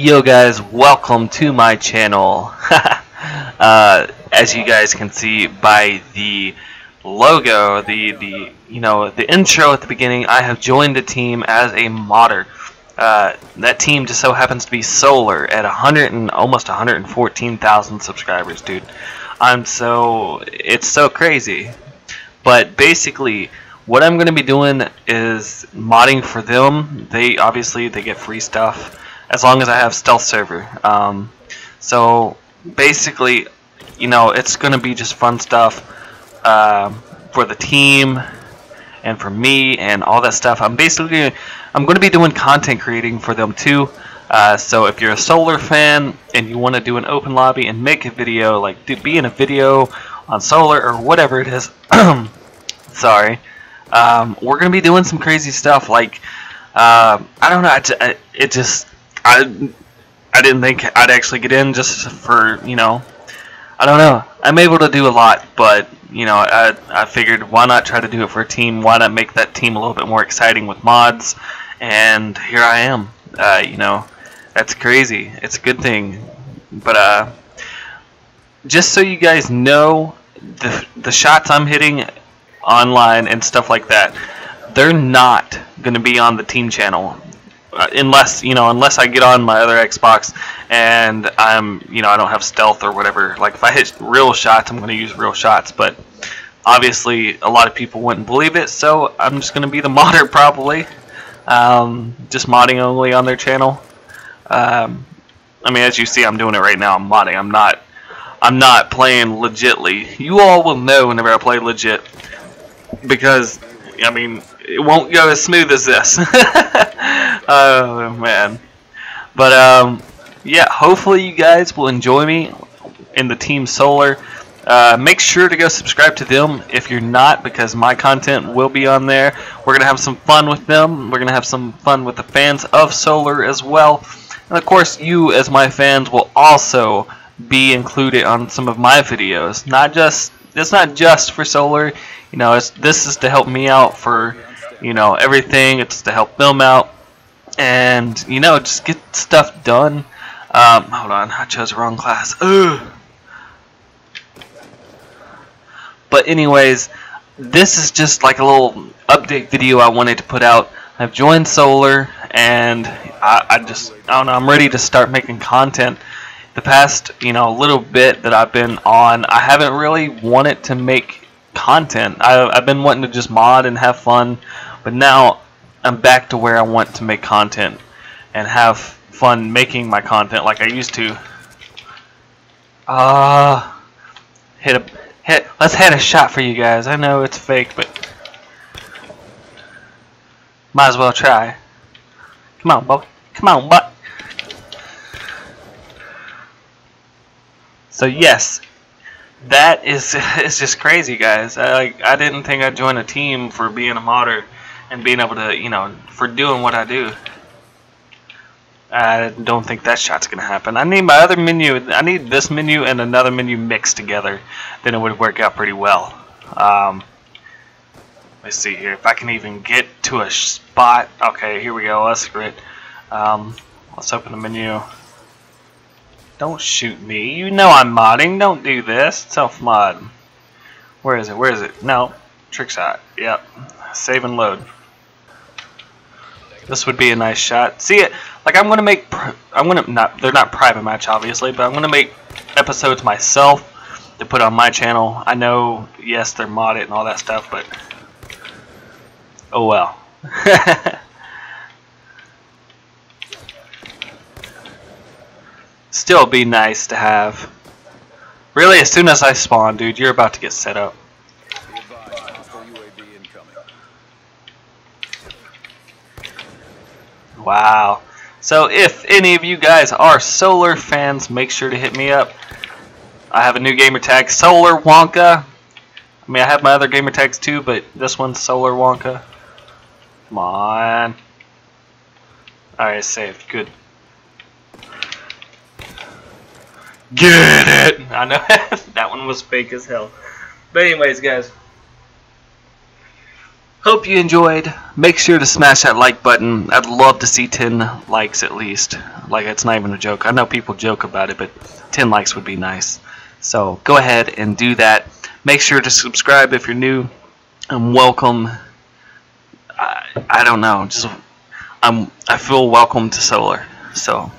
Yo guys, welcome to my channel. uh, as you guys can see by the logo, the the you know the intro at the beginning, I have joined a team as a modder. Uh, that team just so happens to be Solar at 100 and almost 114,000 subscribers, dude. I'm so it's so crazy. But basically, what I'm going to be doing is modding for them. They obviously they get free stuff as long as I have stealth server. Um, so basically, you know, it's going to be just fun stuff uh, for the team and for me and all that stuff. I'm basically I'm going to be doing content creating for them too. Uh, so if you're a solar fan and you want to do an open lobby and make a video, like do, be in a video on solar or whatever it is, sorry, um, we're going to be doing some crazy stuff. Like uh, I don't know, I, it just I I didn't think I'd actually get in just for you know I don't know. I'm able to do a lot, but you know I I figured why not try to do it for a team? Why not make that team a little bit more exciting with mods? And here I am. Uh, you know that's crazy. It's a good thing, but uh, just so you guys know, the the shots I'm hitting online and stuff like that, they're not going to be on the team channel unless you know unless I get on my other Xbox and I'm you know I don't have stealth or whatever. Like if I hit real shots I'm going to use real shots but obviously a lot of people wouldn't believe it so I'm just going to be the modder probably. Um, just modding only on their channel. Um, I mean as you see I'm doing it right now. I'm modding. I'm not I'm not playing legitly. You all will know whenever I play legit because I mean it won't go as smooth as this oh man. But um, yeah, hopefully you guys will enjoy me in the Team Solar. Uh, make sure to go subscribe to them if you're not, because my content will be on there. We're gonna have some fun with them. We're gonna have some fun with the fans of Solar as well, and of course, you as my fans will also be included on some of my videos. Not just it's not just for Solar. You know, this is to help me out for you know everything. It's to help them out and you know just get stuff done. Um, hold on, I chose the wrong class. Ugh. But anyways, this is just like a little update video I wanted to put out. I've joined Solar, and I, I just I don't know. I'm ready to start making content. The past you know little bit that I've been on, I haven't really wanted to make content. I, I've been wanting to just mod and have fun, but now I'm back to where I want to make content and have fun making my content like I used to. Uh, hit a hit. Let's hit a shot for you guys. I know it's fake, but might as well try. Come on, Bob. Come on, butt. So yes, that is is just crazy, guys. I I didn't think I'd join a team for being a modder and being able to, you know, for doing what I do. I don't think that shot's to happen. I need my other menu, I need this menu and another menu mixed together. Then it would work out pretty well. Um, let's see here, if I can even get to a spot. Okay, here we go, let's grit. Um, let's open the menu. Don't shoot me. You know I'm modding. Don't do this. Self-mod. Where is it? Where is it? No. Trick shot. Yep. Save and load. This would be a nice shot. See it? Like I'm gonna make. I'm gonna not. They're not private match, obviously, but I'm gonna make episodes myself to put on my channel. I know, yes, they're modded and all that stuff, but oh well. Still be nice to have. Really, as soon as I spawn, dude, you're about to get set up. Wow. So if any of you guys are Solar fans, make sure to hit me up. I have a new gamer tag, Solar Wonka. I mean, I have my other gamer tags too, but this one's Solar Wonka. Come on. Alright, saved. Good. Get it! I know that one was fake as hell. But anyways, guys. hope you enjoyed. Make sure to smash that like button. I'd love to see 10 likes at least. Like, it's not even a joke. I know people joke about it, but 10 likes would be nice. So go ahead and do that. Make sure to subscribe if you're new. And welcome. I, I don't know. Just I'm. I feel welcome to solar. So